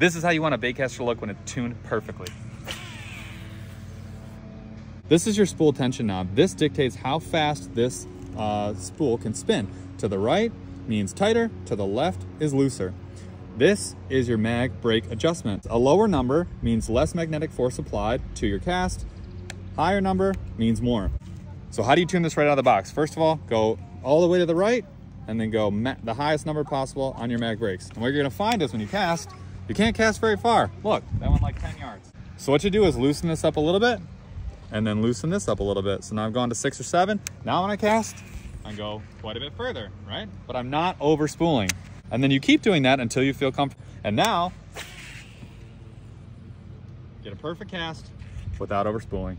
This is how you want a baitcaster to look when it's tuned perfectly. This is your spool tension knob. This dictates how fast this uh, spool can spin. To the right means tighter, to the left is looser. This is your mag brake adjustment. A lower number means less magnetic force applied to your cast. Higher number means more. So how do you tune this right out of the box? First of all, go all the way to the right and then go the highest number possible on your mag brakes. And what you're gonna find is when you cast, you can't cast very far. Look, that went like 10 yards. So what you do is loosen this up a little bit and then loosen this up a little bit. So now I've gone to six or seven. Now when I cast, I go quite a bit further, right? But I'm not over spooling. And then you keep doing that until you feel comfortable. And now, get a perfect cast without over spooling.